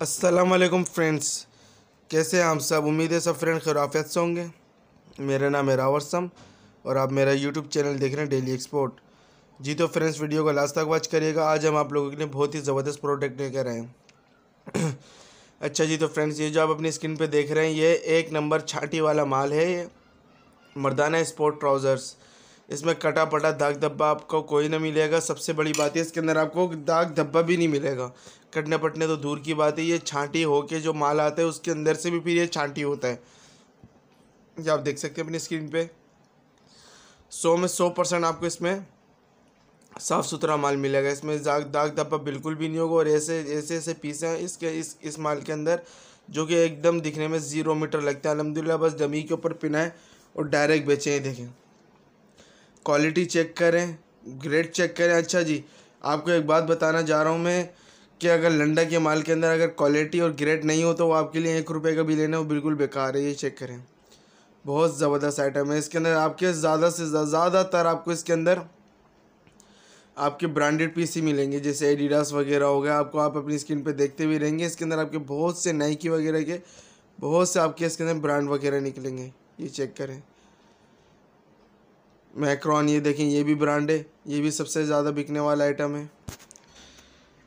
अस्सलाम वालेकुम फ्रेंड्स कैसे हैं आप सब? उम्मीद है सब फ्रेंड खराफियत से होंगे। मेरा नाम है रावरसम और आप मेरा यूट्यूब चैनल देख रहे हैं डेली एक्सपोर्ट जी तो फ्रेंड्स वीडियो को लास्ट तक वॉच करिएगा। आज हम आप लोगों के लिए बहुत ही ज़बरदस्त प्रोडक्ट लेकर आए हैं। अच्छा जी तो फ्रेंड्स ये जो आप अपनी स्क्रीन पर देख रहे हैं, ये एक नंबर छाटी वाला माल है ये। मर्दाना स्पोर्ट ट्राउज़र्स इसमें कटा पटा दाग धब्बा आपको कोई ना मिलेगा। सबसे बड़ी बात है, इसके अंदर आपको दाग धब्बा भी नहीं मिलेगा। कटने पटने तो दूर की बात है, ये छांटी होके जो माल आता है, उसके अंदर से भी फिर ये छांटी होता है। ये आप देख सकते हैं अपनी स्क्रीन पे। सौ में सौ परसेंट आपको इसमें साफ़ सुथरा माल मिलेगा। इसमें दाग दाग धब्बा बिल्कुल भी नहीं होगा और ऐसे ऐसे ऐसे पीस हैं इसके, इस इस माल के अंदर, जो कि एकदम दिखने में ज़ीरो मीटर लगता है। अलहमदिल्ला बस जमी के ऊपर पिना है और डायरेक्ट बेचे देखें। क्वालिटी चेक करें ग्रेड चेक करें। अच्छा जी, आपको एक बात बताना जा रहा हूँ मैं कि अगर लंडा के माल के अंदर अगर क्वालिटी और ग्रेड नहीं हो तो वो आपके लिए एक रुपये का भी लेना वो बिल्कुल बेकार है, ये चेक करें। बहुत ज़बरदस्त आइटम है। इसके अंदर आपके ज़्यादा से ज़्यादातर आपको इसके अंदर आपके ब्रांडेड पीस ही मिलेंगे, जैसे एडिडास वगैरह हो गया, आपको आप अपनी स्क्रीन पे देखते हुए रहेंगे। इसके अंदर आपके बहुत से नाइकी वगैरह के, बहुत से आपके इसके अंदर ब्रांड वगैरह निकलेंगे, ये चेक करें। मैक्रॉन, ये देखें, ये भी ब्रांड है, ये भी सबसे ज़्यादा बिकने वाला आइटम है।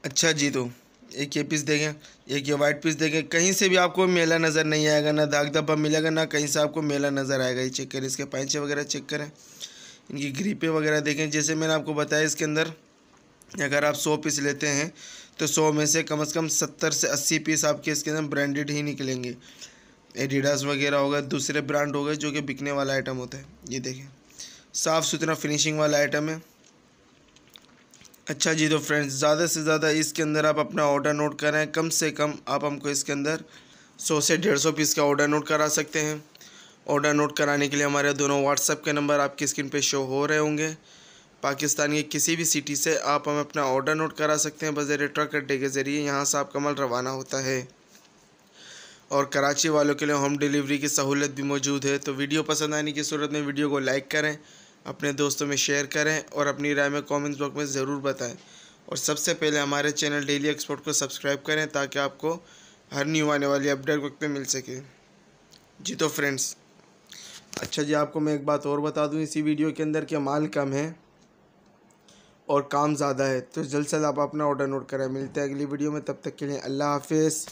अच्छा जी तो एक ये पीस देखें, एक ये वाइट पीस देखें, कहीं से भी आपको मेला नज़र नहीं आएगा, ना दाग धब्बा मिलेगा, ना कहीं से आपको मेला नज़र आएगा। ये चेक करें, इसके पैंचे वगैरह चेक करें, इनकी ग्रीपे वगैरह देखें। जैसे मैंने आपको बताया, इसके अंदर अगर आप सौ पीस लेते हैं तो सौ में से कम से कम सत्तर से अस्सी पीस आपके इसके अंदर ब्रांडेड ही निकलेंगे। एडिडास वगैरह होगा दूसरे ब्रांड हो गए, जो कि बिकने वाला आइटम होता है। ये देखें। साफ़ सुथरा फिनिशिंग वाला आइटम है। अच्छा जी तो फ्रेंड्स ज़्यादा से ज़्यादा इसके अंदर आप अपना ऑर्डर नोट करें। कम से कम आप हमको इसके अंदर सौ से डेढ़ सौ पीस का ऑर्डर नोट करा सकते हैं। ऑर्डर नोट कराने के लिए हमारे दोनों व्हाट्सएप के नंबर आपकी स्क्रीन पे शो हो रहे होंगे। पाकिस्तान की किसी भी सिटी से आप हमें अपना ऑर्डर नोट करा सकते हैं। बज़ेर ट्रक अड्डे के ज़रिए यहाँ से आपका माल रवाना होता है। और कराची वालों के लिए होम डिलीवरी की सहूलत भी मौजूद है। तो वीडियो पसंद आने की सूरत में वीडियो को लाइक करें, अपने दोस्तों में शेयर करें और अपनी राय में कमेंट्स बॉक्स में ज़रूर बताएँ। और सबसे पहले हमारे चैनल डेली एक्सपोर्ट को सब्सक्राइब करें ताकि आपको हर न्यू आने वाली अपडेट वक्त में मिल सके। जी तो फ्रेंड्स अच्छा जी, आपको मैं एक बात और बता दूँ, इसी वीडियो के अंदर कि माल कम है और काम ज़्यादा है। तो जल्द से जल्द आप अपना ऑर्डर नोट करें मिलते हैं अगली वीडियो में, तब तक के लिए अल्लाह हाफिज़।